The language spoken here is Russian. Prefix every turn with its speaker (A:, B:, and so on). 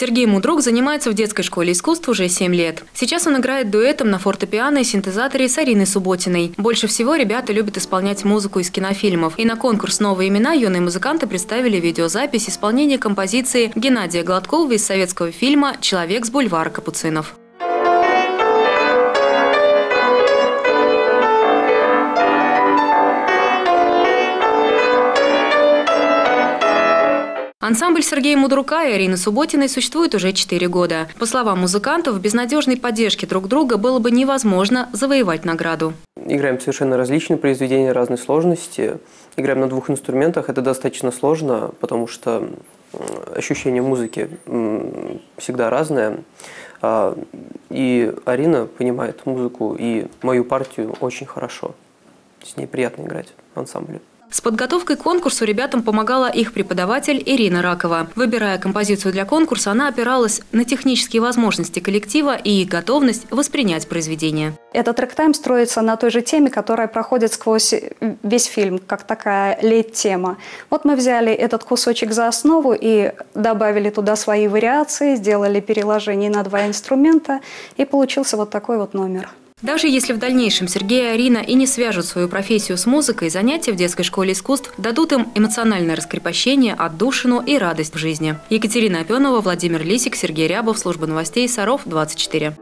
A: Сергей Мудрук занимается в детской школе искусств уже 7 лет. Сейчас он играет дуэтом на фортепиано и синтезаторе с Ариной Субботиной. Больше всего ребята любят исполнять музыку из кинофильмов. И на конкурс «Новые имена» юные музыканты представили видеозапись исполнения композиции Геннадия Гладкова из советского фильма «Человек с бульвара Капуцинов». Ансамбль Сергея Мудрука и Арины Субботиной существует уже 4 года. По словам музыкантов, без надежной поддержки друг друга было бы невозможно завоевать награду.
B: Играем совершенно различные произведения разной сложности. Играем на двух инструментах. Это достаточно сложно, потому что ощущение музыки всегда разное. А, и Арина понимает музыку и мою партию очень хорошо. С ней приятно играть в ансамбле.
A: С подготовкой к конкурсу ребятам помогала их преподаватель Ирина Ракова. Выбирая композицию для конкурса, она опиралась на технические возможности коллектива и готовность воспринять произведение.
C: Этот трек-тайм строится на той же теме, которая проходит сквозь весь фильм, как такая лейт-тема. Вот мы взяли этот кусочек за основу и добавили туда свои вариации, сделали переложение на два инструмента, и получился вот такой вот номер.
A: Даже если в дальнейшем Сергей и Арина и не свяжут свою профессию с музыкой, занятия в детской школе искусств дадут им эмоциональное раскрепощение, отдушину и радость в жизни. Екатерина Опенова, Владимир Лисик, Сергей Рябов, служба новостей Саров, 24.